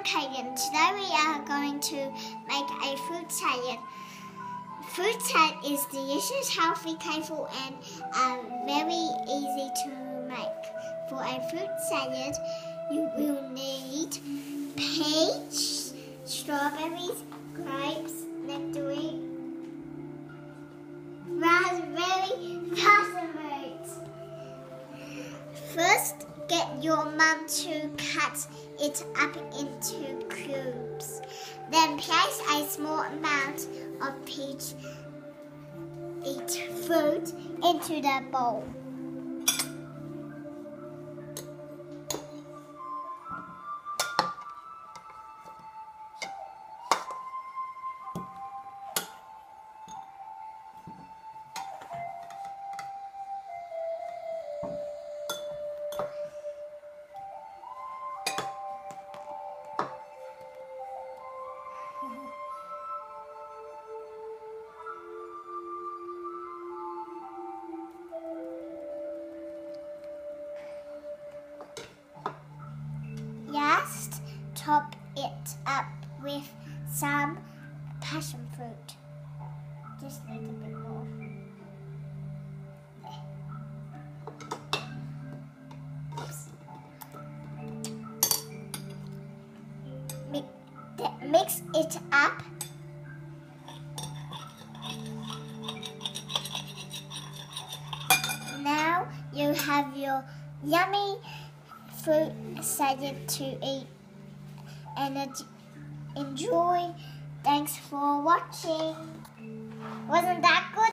I'm Kagan. Today we are going to make a fruit salad. Fruit salad is delicious, healthy, colourful and uh, very easy to make. For a fruit salad, you will need peach, strawberries, grapes, nectarine, raspberry, raspberries. First, get your mum to cut it up place a small amount of peach eat fruit into the bowl. Top it up with some passion fruit. Just a little bit more. Mix it up. Now you have your yummy fruit salad to eat and enjoy. Thanks for watching. Wasn't that good?